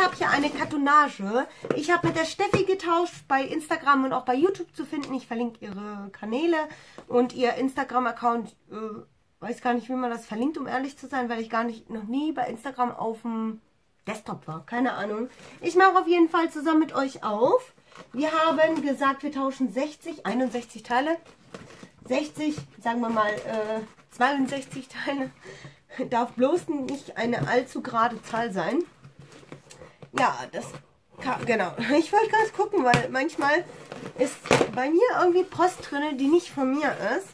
Ich habe hier eine Kartonage. Ich habe mit der Steffi getauscht, bei Instagram und auch bei YouTube zu finden. Ich verlinke ihre Kanäle und ihr Instagram-Account. Äh, weiß gar nicht, wie man das verlinkt, um ehrlich zu sein, weil ich gar nicht noch nie bei Instagram auf dem Desktop war. Keine Ahnung. Ich mache auf jeden Fall zusammen mit euch auf. Wir haben gesagt, wir tauschen 60, 61 Teile. 60, sagen wir mal äh, 62 Teile. Darf bloß nicht eine allzu gerade Zahl sein. Ja, das kann, genau. Ich wollte gerade gucken, weil manchmal ist bei mir irgendwie Post drin, die nicht von mir ist.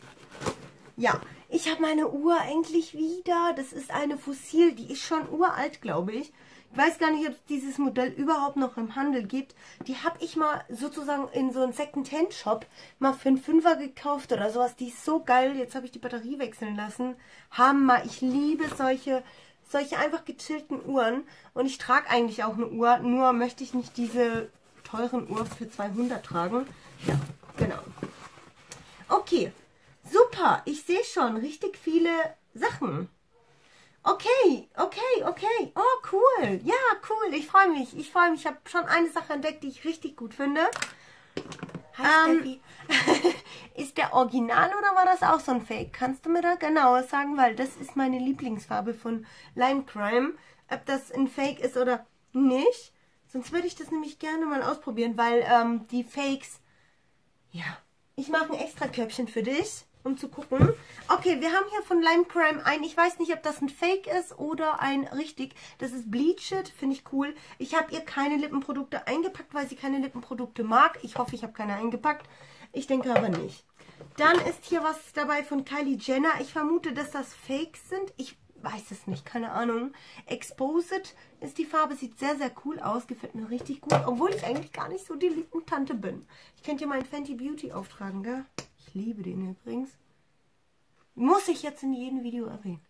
Ja, ich habe meine Uhr endlich wieder. Das ist eine Fossil, die ist schon uralt, glaube ich. Ich weiß gar nicht, ob es dieses Modell überhaupt noch im Handel gibt. Die habe ich mal sozusagen in so einem Second-Hand-Shop mal für einen Fünfer gekauft oder sowas. Die ist so geil. Jetzt habe ich die Batterie wechseln lassen. Hammer. Ich liebe solche, solche einfach gechillten Uhren. Und ich trage eigentlich auch eine Uhr. Nur möchte ich nicht diese teuren Uhr für 200 tragen. Ja, genau. Okay, super. Ich sehe schon richtig viele Sachen. Okay, okay, okay. Oh, cool. Ja, cool. Ich freue mich. Ich freue mich. Ich habe schon eine Sache entdeckt, die ich richtig gut finde. Hi, ähm, ist der Original oder war das auch so ein Fake? Kannst du mir da genauer sagen? Weil das ist meine Lieblingsfarbe von Lime Crime. Ob das ein Fake ist oder nicht. Sonst würde ich das nämlich gerne mal ausprobieren, weil ähm, die Fakes... Ja, ich mache ein extra Körbchen für dich um zu gucken. Okay, wir haben hier von Lime Crime ein, ich weiß nicht, ob das ein Fake ist oder ein richtig. Das ist Bleached, finde ich cool. Ich habe ihr keine Lippenprodukte eingepackt, weil sie keine Lippenprodukte mag. Ich hoffe, ich habe keine eingepackt. Ich denke aber nicht. Dann ist hier was dabei von Kylie Jenner. Ich vermute, dass das Fakes sind. Ich weiß es nicht, keine Ahnung. Exposed ist die Farbe, sieht sehr, sehr cool aus, gefällt mir richtig gut, obwohl ich eigentlich gar nicht so die Lippentante bin. Ich könnte ja meinen Fenty Beauty auftragen, gell? Ich liebe den übrigens. Muss ich jetzt in jedem Video erwähnen.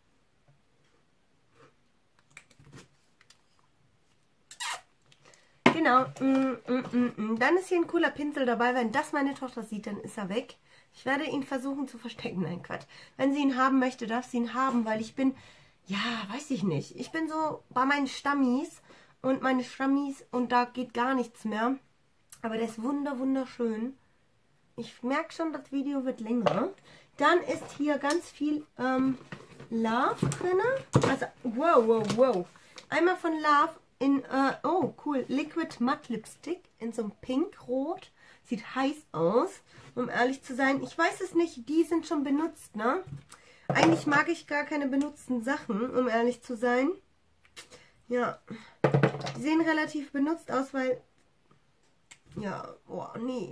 Genau. Mm, mm, mm, dann ist hier ein cooler Pinsel dabei. Wenn das meine Tochter sieht, dann ist er weg. Ich werde ihn versuchen zu verstecken. Nein, Quatsch. Wenn sie ihn haben möchte, darf sie ihn haben, weil ich bin, ja, weiß ich nicht. Ich bin so bei meinen Stammis und meine Stammis und da geht gar nichts mehr. Aber der ist wunder, wunderschön. Ich merke schon, das Video wird länger. Dann ist hier ganz viel ähm, Love drin. Also, wow, wow, wow. Einmal von Love in, äh, oh, cool, Liquid Matte Lipstick in so einem Pink-Rot. Sieht heiß aus, um ehrlich zu sein. Ich weiß es nicht, die sind schon benutzt, ne? Eigentlich mag ich gar keine benutzten Sachen, um ehrlich zu sein. Ja, die sehen relativ benutzt aus, weil, ja, oh, nee.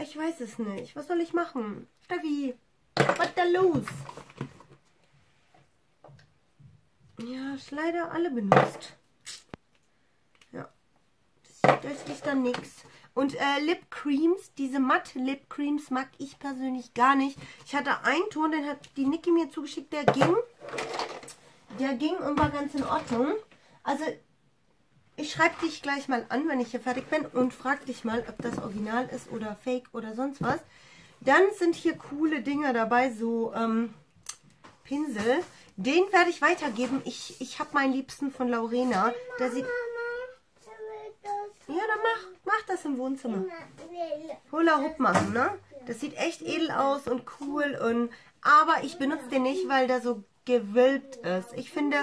Ich weiß es nicht. Was soll ich machen? Steffi, was da los? Ja, ist leider alle benutzt. Ja, das, ist dann nichts. Und äh, Lip Creams, diese matte Lip Creams mag ich persönlich gar nicht. Ich hatte einen Ton, den hat die Niki mir zugeschickt, der ging. Der ging und war ganz in Ordnung. Also ich schreibe dich gleich mal an, wenn ich hier fertig bin und frag dich mal, ob das Original ist oder Fake oder sonst was. Dann sind hier coole Dinger dabei, so ähm, Pinsel. Den werde ich weitergeben. Ich, ich habe meinen Liebsten von Laurena. Der sieht... Ja, dann mach, mach das im Wohnzimmer. Hula Hoop machen, ne? Das sieht echt edel aus und cool. und Aber ich benutze den nicht, weil der so gewölbt ist. Ich finde,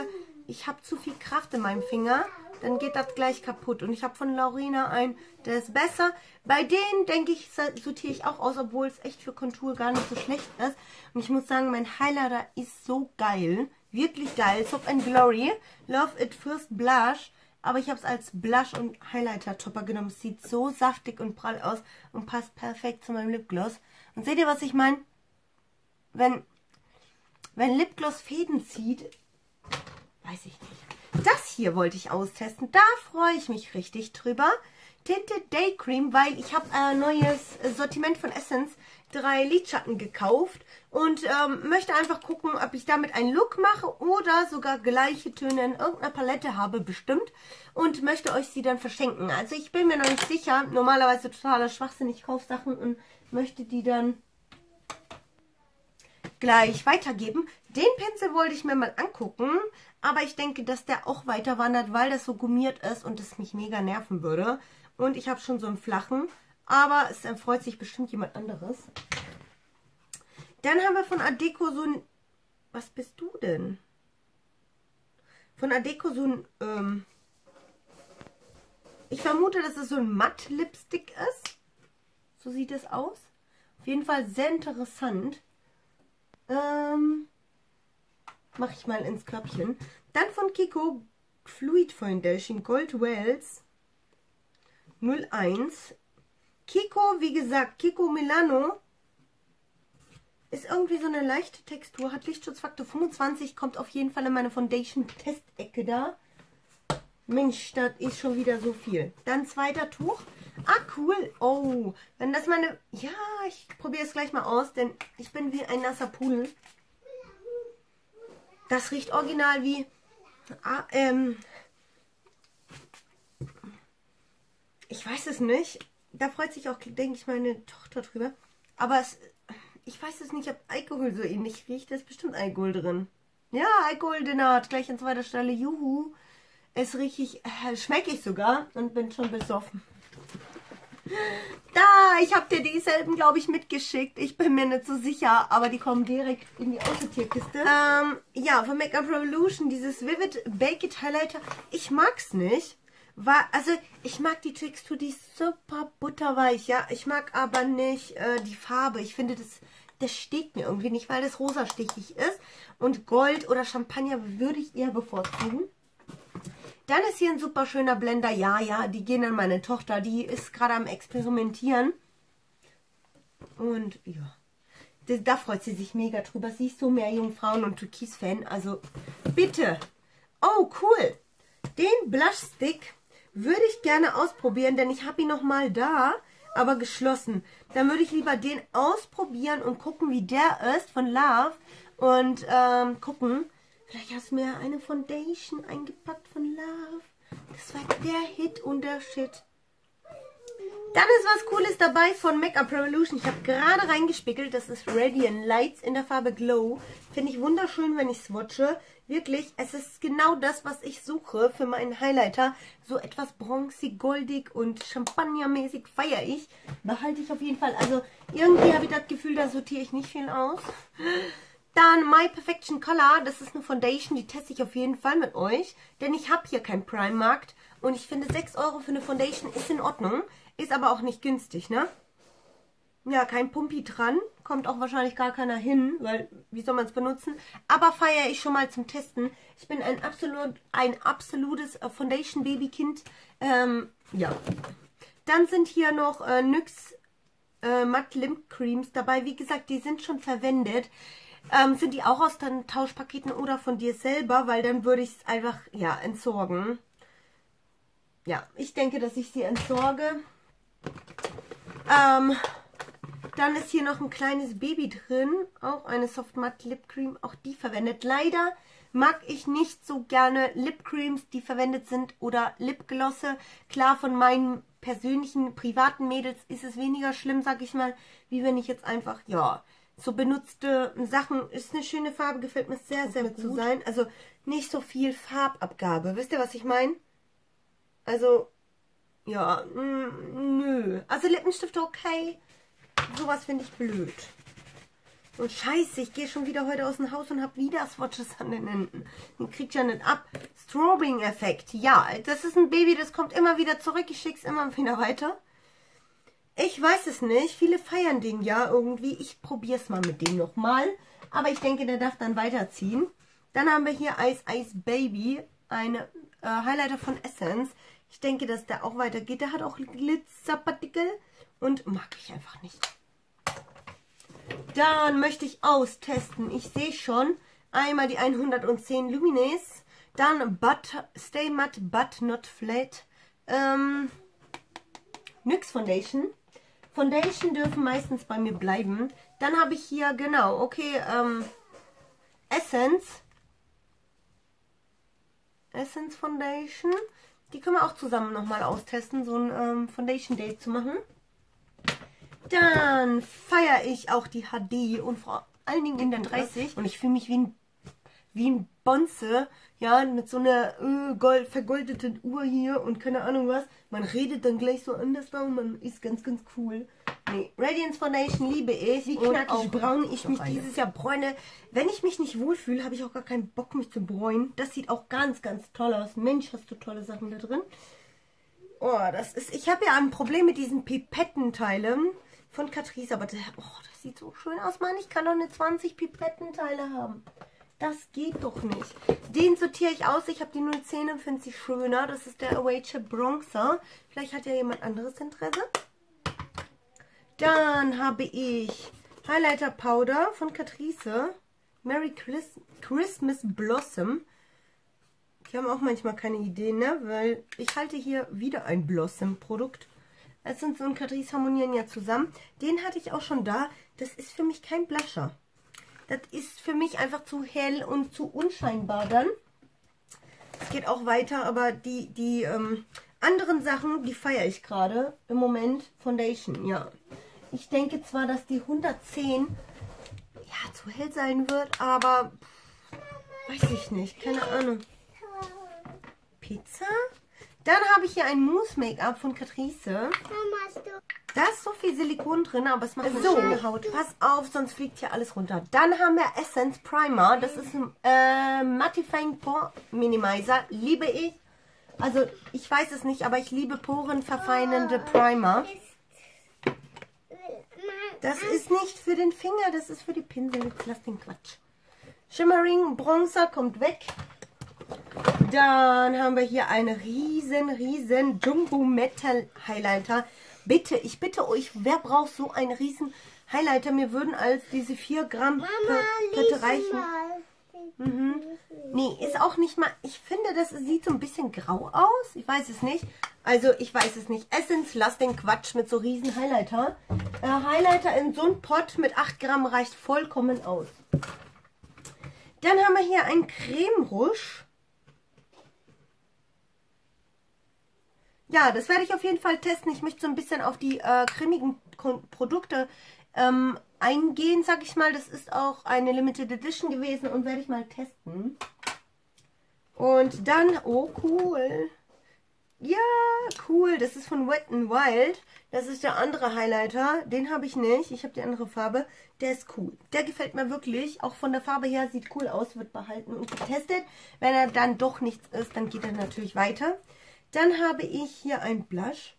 ich habe zu viel Kraft in meinem Finger dann geht das gleich kaputt. Und ich habe von Laurina einen, der ist besser. Bei denen, denke ich, sortiere ich auch aus, obwohl es echt für Kontur gar nicht so schlecht ist. Und ich muss sagen, mein Highlighter ist so geil. Wirklich geil. Soap and Glory. Love It First Blush. Aber ich habe es als Blush und Highlighter-Topper genommen. Es sieht so saftig und prall aus und passt perfekt zu meinem Lipgloss. Und seht ihr, was ich meine? Wenn, wenn Lipgloss Fäden zieht, weiß ich nicht. Das hier wollte ich austesten. Da freue ich mich richtig drüber. Tinted Day Cream, weil ich habe ein neues Sortiment von Essence, drei Lidschatten gekauft und ähm, möchte einfach gucken, ob ich damit einen Look mache oder sogar gleiche Töne in irgendeiner Palette habe, bestimmt. Und möchte euch sie dann verschenken. Also ich bin mir noch nicht sicher. Normalerweise totaler Schwachsinn. Ich kaufe Sachen und möchte die dann gleich weitergeben. Den Pinsel wollte ich mir mal angucken, aber ich denke, dass der auch weiter wandert, weil das so gummiert ist und es mich mega nerven würde. Und ich habe schon so einen flachen, aber es erfreut sich bestimmt jemand anderes. Dann haben wir von Adeco so ein... Was bist du denn? Von Adeco so ein... Ähm, ich vermute, dass es so ein Matt-Lipstick ist. So sieht es aus. Auf jeden Fall sehr interessant. Ähm, Mache ich mal ins Körbchen. Dann von Kiko Fluid Foundation Gold Wells 01. Kiko, wie gesagt, Kiko Milano ist irgendwie so eine leichte Textur, hat Lichtschutzfaktor 25, kommt auf jeden Fall in meine Foundation-Testecke da. Mensch, das ist schon wieder so viel. Dann zweiter Tuch. Ah, cool. Oh, wenn das meine... Ja, ich probiere es gleich mal aus, denn ich bin wie ein nasser Pudel. Das riecht original wie... Ah, ähm... Ich weiß es nicht. Da freut sich auch, denke ich, meine Tochter drüber. Aber es ich weiß es nicht, ob Alkohol so ähnlich riecht. Da ist bestimmt Alkohol drin. Ja, Alkohol Alkoholdinat, gleich an zweiter Stelle. Juhu. Es rieche ich, äh, schmecke ich sogar und bin schon besoffen. Da, ich habe dir dieselben, glaube ich, mitgeschickt. Ich bin mir nicht so sicher, aber die kommen direkt in die Aussortierkiste. Ähm, ja, von Make-up Revolution, dieses Vivid Baked Highlighter. Ich mag's nicht. War, also, ich mag die Textur, die ist super butterweich, ja. Ich mag aber nicht äh, die Farbe. Ich finde, das, das steht mir irgendwie nicht, weil das rosastichig ist. Und Gold oder Champagner würde ich eher bevorzugen. Dann ist hier ein super schöner Blender. Ja, ja, die gehen an meine Tochter. Die ist gerade am Experimentieren. Und ja, da freut sie sich mega drüber. Sie ist so mehr Jungfrauen- und Türkis-Fan. Also bitte. Oh, cool. Den Blush Stick würde ich gerne ausprobieren, denn ich habe ihn noch mal da, aber geschlossen. Dann würde ich lieber den ausprobieren und gucken, wie der ist von Love. Und ähm, gucken, vielleicht hast du mir eine Foundation eingepackt von Love. Das war der Hit und der Shit. Dann ist was Cooles dabei von Make-up Revolution. Ich habe gerade reingespickelt. Das ist Radiant Lights in der Farbe Glow. Finde ich wunderschön, wenn ich swatche. Wirklich, es ist genau das, was ich suche für meinen Highlighter. So etwas bronzig, goldig und champagnermäßig feiere ich. Behalte ich auf jeden Fall. Also irgendwie habe ich das Gefühl, da sortiere ich nicht viel aus. Dann My Perfection Color. Das ist eine Foundation, die teste ich auf jeden Fall mit euch. Denn ich habe hier keinen Prime-Markt. Und ich finde 6 Euro für eine Foundation ist in Ordnung. Ist aber auch nicht günstig, ne? Ja, kein Pumpi dran. Kommt auch wahrscheinlich gar keiner hin, weil wie soll man es benutzen? Aber feiere ich schon mal zum Testen. Ich bin ein, absolut, ein absolutes äh, Foundation Babykind. Ähm, ja. Dann sind hier noch äh, NYX äh, Matte Limp Creams dabei. Wie gesagt, die sind schon verwendet. Ähm, sind die auch aus den Tauschpaketen oder von dir selber? Weil dann würde ich es einfach, ja, entsorgen. Ja, ich denke, dass ich sie entsorge. Ähm, dann ist hier noch ein kleines Baby drin. Auch eine Soft Matte Lip Cream. Auch die verwendet. Leider mag ich nicht so gerne Lip Creams, die verwendet sind. Oder Lipglosse. Klar, von meinen persönlichen, privaten Mädels ist es weniger schlimm, sag ich mal. Wie wenn ich jetzt einfach, ja, so benutzte Sachen. Ist eine schöne Farbe. Gefällt mir sehr, sehr gut zu sein. Also nicht so viel Farbabgabe. Wisst ihr, was ich meine? Also ja, mm, nö. Also Lippenstifte okay. Sowas finde ich blöd. Und scheiße, ich gehe schon wieder heute aus dem Haus und habe wieder Swatches an den Händen. Den kriegt ja nicht ab. Strobing-Effekt. Ja, das ist ein Baby, das kommt immer wieder zurück. Ich schicke es immer wieder weiter. Ich weiß es nicht. Viele feiern den ja irgendwie. Ich probiere es mal mit dem nochmal. Aber ich denke, der darf dann weiterziehen. Dann haben wir hier Ice Ice Baby. Eine äh, Highlighter von Essence. Ich denke, dass der auch weitergeht. Der hat auch Glitzerpartikel und mag ich einfach nicht. Dann möchte ich austesten. Ich sehe schon einmal die 110 Lumines, dann but, Stay Matte But Not Flat, ähm, NYX Foundation. Foundation dürfen meistens bei mir bleiben. Dann habe ich hier, genau, okay, ähm, Essence. Essence Foundation. Die können wir auch zusammen nochmal austesten, so ein ähm, Foundation Date zu machen. Dann feiere ich auch die HD und allen Dingen in der 30 und ich fühle mich wie ein, wie ein Bonze, ja, mit so einer äh, gold, vergoldeten Uhr hier und keine Ahnung was. Man redet dann gleich so anders da und man ist ganz, ganz cool. Nee, Radiance Foundation liebe ich. Wie knackig braun ich mich dieses Jahr bräune. Wenn ich mich nicht wohlfühle, habe ich auch gar keinen Bock, mich zu bräunen. Das sieht auch ganz, ganz toll aus. Mensch, hast du tolle Sachen da drin. Oh, das ist. Ich habe ja ein Problem mit diesen Pipettenteilen von Catrice, aber der, oh, das sieht so schön aus, Mann. Ich kann doch eine 20 Pipettenteile haben. Das geht doch nicht. Den sortiere ich aus. Ich habe die 010 und finde sie schöner. Das ist der Awache Bronzer. Vielleicht hat ja jemand anderes Interesse. Dann habe ich Highlighter Powder von Catrice. Merry Christ Christmas Blossom. Die haben auch manchmal keine Ideen, ne? Weil ich halte hier wieder ein Blossom-Produkt. Es sind so ein Catrice harmonieren ja zusammen. Den hatte ich auch schon da. Das ist für mich kein Blusher. Das ist für mich einfach zu hell und zu unscheinbar dann. Es geht auch weiter, aber die, die ähm, anderen Sachen, die feiere ich gerade im Moment. Foundation, ja. Ich denke zwar, dass die 110 ja, zu hell sein wird, aber weiß ich nicht. Keine Ahnung. Pizza? Dann habe ich hier ein Mousse Make-up von Catrice. Da ist so viel Silikon drin, aber es macht so. schöne Haut. Pass auf, sonst fliegt hier alles runter. Dann haben wir Essence Primer. Das ist ein äh, Mattifying Pore Minimizer. Liebe ich. Also, ich weiß es nicht, aber ich liebe porenverfeinende Primer. Das ist nicht für den Finger, das ist für die Pinsel. Jetzt lass den Quatsch. Shimmering Bronzer kommt weg. Dann haben wir hier einen riesen, riesen Jumbo Metal Highlighter. Bitte, ich bitte euch, wer braucht so einen riesen Highlighter? Mir würden als diese 4 Gramm Pötte reichen. Mhm. Nee, ist auch nicht mal... Ich finde, das sieht so ein bisschen grau aus. Ich weiß es nicht. Also, ich weiß es nicht. Essence, lass den Quatsch mit so riesen Highlighter. Äh, Highlighter in so einem Pot mit 8 Gramm reicht vollkommen aus. Dann haben wir hier ein Creme Rouge. Ja, das werde ich auf jeden Fall testen. Ich möchte so ein bisschen auf die äh, cremigen Produkte ähm, eingehen, sag ich mal. Das ist auch eine Limited Edition gewesen und werde ich mal testen. Und dann, oh cool. Ja, cool. Das ist von Wet n Wild. Das ist der andere Highlighter. Den habe ich nicht. Ich habe die andere Farbe. Der ist cool. Der gefällt mir wirklich. Auch von der Farbe her sieht cool aus. Wird behalten und getestet. Wenn er dann doch nichts ist, dann geht er natürlich weiter. Dann habe ich hier ein Blush.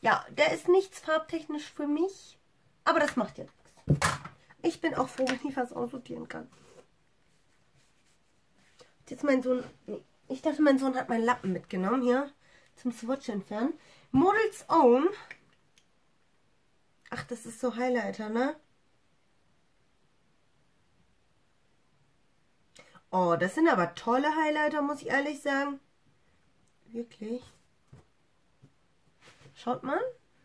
Ja, der ist nichts farbtechnisch für mich, aber das macht ja nichts. Ich bin auch froh, wenn ich was aussortieren kann. Jetzt mein Sohn, ich dachte, mein Sohn hat meinen Lappen mitgenommen hier zum Swatch entfernen. Models Own. Ach, das ist so Highlighter, ne? Oh, das sind aber tolle Highlighter, muss ich ehrlich sagen. Wirklich. Schaut mal.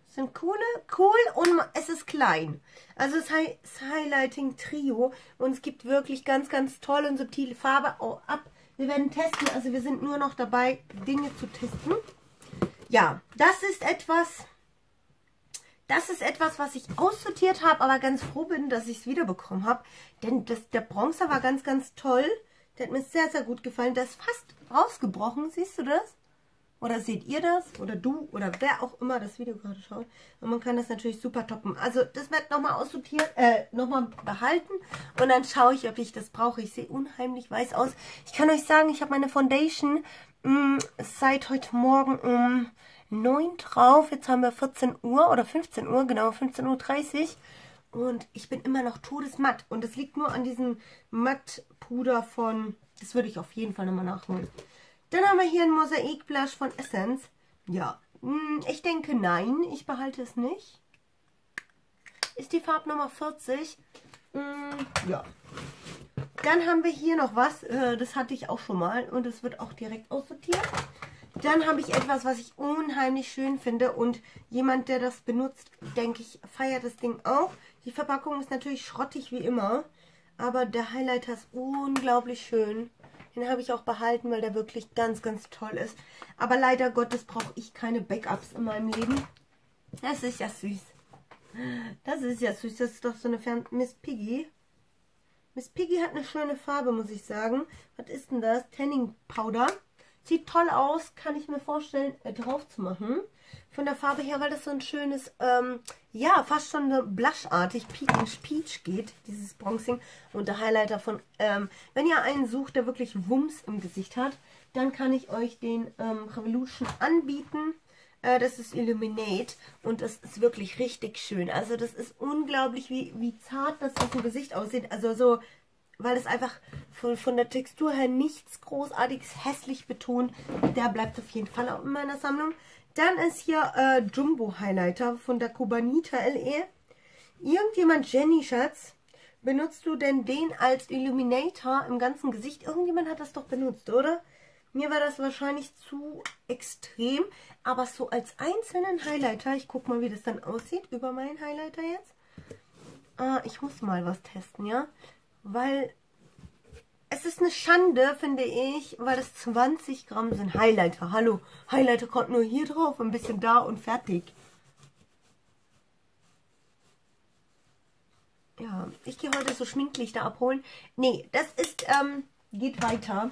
Sind coole, cool und es ist klein. Also es heißt Highlighting Trio und es gibt wirklich ganz, ganz tolle und subtile Farbe. Oh, ab. Wir werden testen, also wir sind nur noch dabei, Dinge zu testen. Ja, das ist etwas, das ist etwas, was ich aussortiert habe, aber ganz froh bin, dass ich es wiederbekommen habe. Denn das, der Bronzer war ganz, ganz toll. Der hat mir sehr, sehr gut gefallen. Der ist fast rausgebrochen. Siehst du das? Oder seht ihr das? Oder du? Oder wer auch immer das Video gerade schaut. Und man kann das natürlich super toppen. Also das wird nochmal aussortiert, äh, nochmal behalten. Und dann schaue ich, ob ich das brauche. Ich sehe unheimlich weiß aus. Ich kann euch sagen, ich habe meine Foundation mh, mm, seit heute Morgen um 9 drauf. Jetzt haben wir 14 Uhr oder 15 Uhr, genau 15.30 Uhr. Und ich bin immer noch todesmatt. Und das liegt nur an diesem Mattpuder von... Das würde ich auf jeden Fall nochmal nachholen. Dann haben wir hier ein Mosaikblush von Essence. Ja, hm, ich denke nein. Ich behalte es nicht. Ist die Farbnummer 40. Hm, ja. Dann haben wir hier noch was. Äh, das hatte ich auch schon mal. Und es wird auch direkt aussortiert. Dann habe ich etwas, was ich unheimlich schön finde und jemand, der das benutzt, denke ich, feiert das Ding auch. Die Verpackung ist natürlich schrottig wie immer, aber der Highlighter ist unglaublich schön. Den habe ich auch behalten, weil der wirklich ganz, ganz toll ist. Aber leider Gottes brauche ich keine Backups in meinem Leben. Das ist ja süß. Das ist ja süß. Das ist doch so eine Fern Miss Piggy. Miss Piggy hat eine schöne Farbe, muss ich sagen. Was ist denn das? Tanning Powder. Sieht toll aus, kann ich mir vorstellen, äh, drauf zu machen. Von der Farbe her, weil das so ein schönes, ähm, ja, fast schon Blushartig Peach Peach geht, dieses Bronzing. Und der Highlighter von, ähm, wenn ihr einen sucht, der wirklich Wumms im Gesicht hat, dann kann ich euch den ähm, Revolution anbieten. Äh, das ist Illuminate und das ist wirklich richtig schön. Also das ist unglaublich, wie, wie zart das auf dem Gesicht aussieht. Also so, weil es einfach von, von der Textur her nichts großartiges hässlich betont. Der bleibt auf jeden Fall auch in meiner Sammlung. Dann ist hier äh, Jumbo Highlighter von der Cubanita LE. Irgendjemand, Jenny Schatz, benutzt du denn den als Illuminator im ganzen Gesicht? Irgendjemand hat das doch benutzt, oder? Mir war das wahrscheinlich zu extrem, aber so als einzelnen Highlighter, ich gucke mal, wie das dann aussieht über meinen Highlighter jetzt. Äh, ich muss mal was testen, ja, weil es ist eine Schande, finde ich, weil es 20 Gramm sind. Highlighter, hallo, Highlighter kommt nur hier drauf, ein bisschen da und fertig. Ja, ich gehe heute so Schminklichter abholen. Nee, das ist, ähm, geht weiter.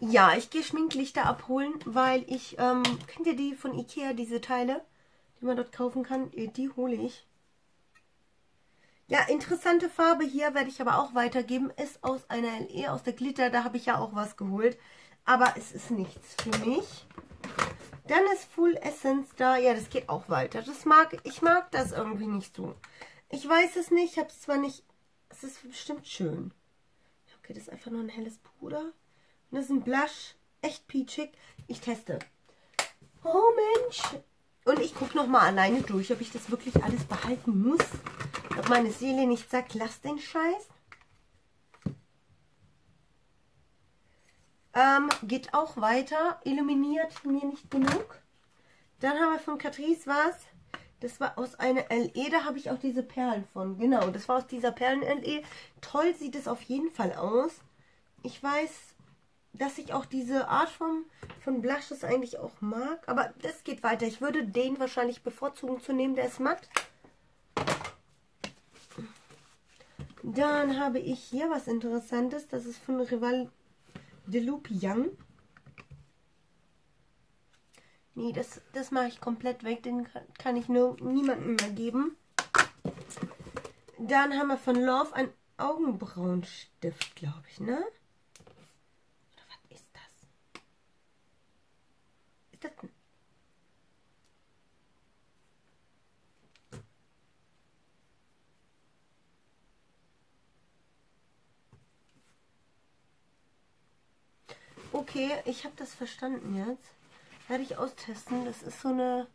Ja, ich gehe Schminklichter abholen, weil ich, ähm, kennt ihr die von Ikea, diese Teile, die man dort kaufen kann? Die hole ich. Ja, interessante Farbe hier, werde ich aber auch weitergeben, ist aus einer LE, aus der Glitter, da habe ich ja auch was geholt. Aber es ist nichts für mich. Dann ist Full Essence da, ja, das geht auch weiter. Das mag, ich mag das irgendwie nicht so. Ich weiß es nicht, ich habe es zwar nicht, es ist bestimmt schön. Okay, das ist einfach nur ein helles Puder. Und das ist ein Blush. Echt peachig. Ich teste. Oh Mensch. Und ich gucke nochmal alleine durch, ob ich das wirklich alles behalten muss. Ob meine Seele nicht sagt, lass den Scheiß. Ähm, geht auch weiter. Illuminiert mir nicht genug. Dann haben wir von Catrice was. Das war aus einer LE, da habe ich auch diese Perlen von. Genau, das war aus dieser Perlen-LE. Toll sieht es auf jeden Fall aus. Ich weiß dass ich auch diese Art von, von Blushes eigentlich auch mag. Aber das geht weiter. Ich würde den wahrscheinlich bevorzugen zu nehmen. Der ist matt. Dann habe ich hier was Interessantes. Das ist von Rival de Loop Young. Nee, das, das mache ich komplett weg. Den kann, ich nur niemandem mehr geben. Dann haben wir von Love ein Augenbrauenstift, glaube ich, ne? das Okay, ich habe das verstanden jetzt. Werde ich austesten. Das ist so eine,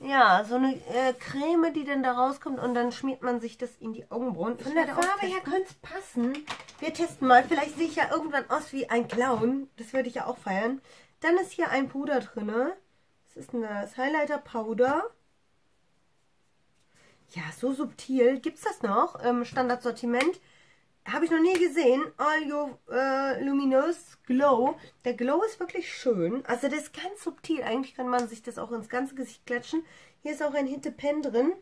ja, so eine äh, Creme, die dann da rauskommt und dann schmiert man sich das in die Augenbrauen. Von der Farbe her könnte es passen. Wir testen mal. Vielleicht sehe ich ja irgendwann aus wie ein Clown. Das würde ich ja auch feiern. Dann ist hier ein Puder drin. Das ist das Highlighter Powder. Ja, so subtil. Gibt es das noch im Standardsortiment? Habe ich noch nie gesehen. All Your äh, Luminous Glow. Der Glow ist wirklich schön. Also der ist ganz subtil. Eigentlich kann man sich das auch ins ganze Gesicht klatschen. Hier ist auch ein Hintepen drin.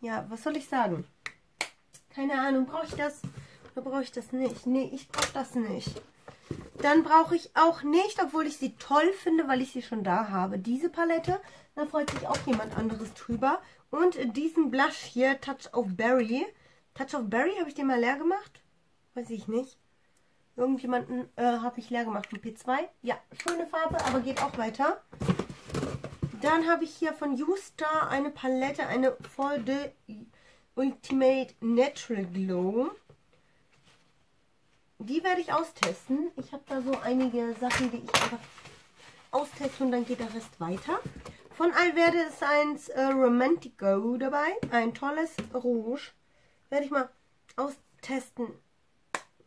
Ja, was soll ich sagen? Keine Ahnung. Brauche ich das? Oder brauche ich das nicht? Nee, ich brauche das nicht. Dann brauche ich auch nicht, obwohl ich sie toll finde, weil ich sie schon da habe, diese Palette. Da freut sich auch jemand anderes drüber. Und diesen Blush hier, Touch of Berry. Touch of Berry, habe ich den mal leer gemacht? Weiß ich nicht. Irgendjemanden äh, habe ich leer gemacht mit P2. Ja, schöne Farbe, aber geht auch weiter. Dann habe ich hier von Youster eine Palette, eine For the Ultimate Natural Glow. Die werde ich austesten. Ich habe da so einige Sachen, die ich einfach austeste und dann geht der Rest weiter. Von Alverde ist eins äh, Romantico dabei. Ein tolles Rouge. Werde ich mal austesten.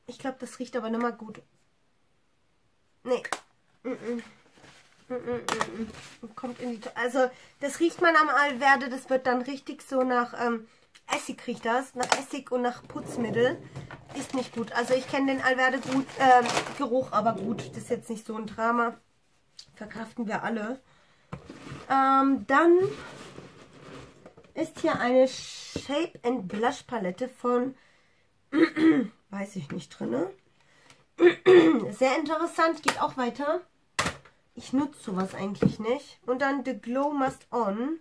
Ich glaube, das riecht aber nicht mal gut. Nee. Mm -mm. Mm Kommt in die... Also, das riecht man am Alverde. Das wird dann richtig so nach... Ähm, Essig riecht das. Nach Essig und nach Putzmittel. Ist nicht gut. Also ich kenne den Alverde gut, äh, Geruch, aber gut. Das ist jetzt nicht so ein Drama. Verkraften wir alle. Ähm, dann ist hier eine Shape and Blush Palette von, weiß ich nicht, drinne. Sehr interessant, geht auch weiter. Ich nutze sowas eigentlich nicht. Und dann The Glow Must On.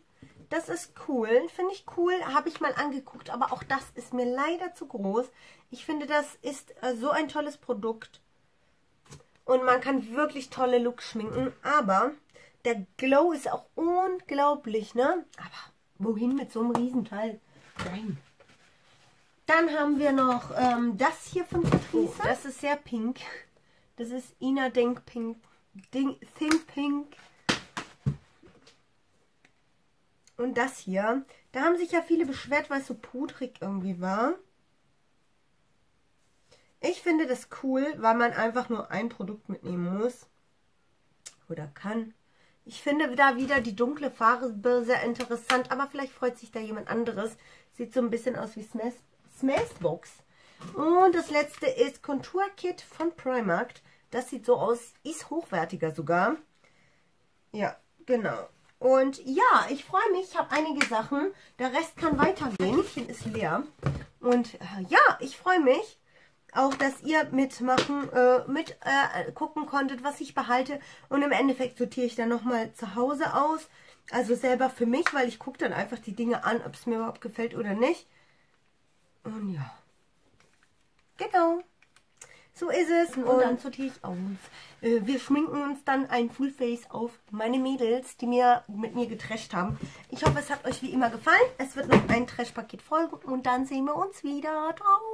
Das ist cool, finde ich cool, habe ich mal angeguckt, aber auch das ist mir leider zu groß. Ich finde, das ist äh, so ein tolles Produkt. Und man kann wirklich tolle Looks schminken, aber der Glow ist auch unglaublich, ne? Aber wohin mit so einem Riesenteil? Nein. Dann haben wir noch ähm, das hier von Catrice. Oh, das ist sehr pink. Das ist Ina Denk Pink. Ding, Think Pink. Und das hier, da haben sich ja viele beschwert, weil es so pudrig irgendwie war. Ich finde das cool, weil man einfach nur ein Produkt mitnehmen muss. Oder kann. Ich finde da wieder die dunkle Farbe sehr interessant, aber vielleicht freut sich da jemand anderes. Sieht so ein bisschen aus wie Smashbox. Und das letzte ist Contour Kit von Primark. Das sieht so aus, ist hochwertiger sogar. Ja, genau. Und ja, ich freue mich. Ich habe einige Sachen. Der Rest kann weitergehen. Mädchen ist leer. Und äh, ja, ich freue mich auch, dass ihr mitmachen, äh, mit äh, gucken konntet, was ich behalte. Und im Endeffekt sortiere ich dann nochmal zu Hause aus. Also selber für mich, weil ich gucke dann einfach die Dinge an, ob es mir überhaupt gefällt oder nicht. Und ja. Genau. So ist es. Und, und dann sortiere ich aus. Äh, wir schminken uns dann ein Fullface auf meine Mädels, die mir mit mir getrasht haben. Ich hoffe, es hat euch wie immer gefallen. Es wird noch ein Trash-Paket folgen und dann sehen wir uns wieder. Ciao.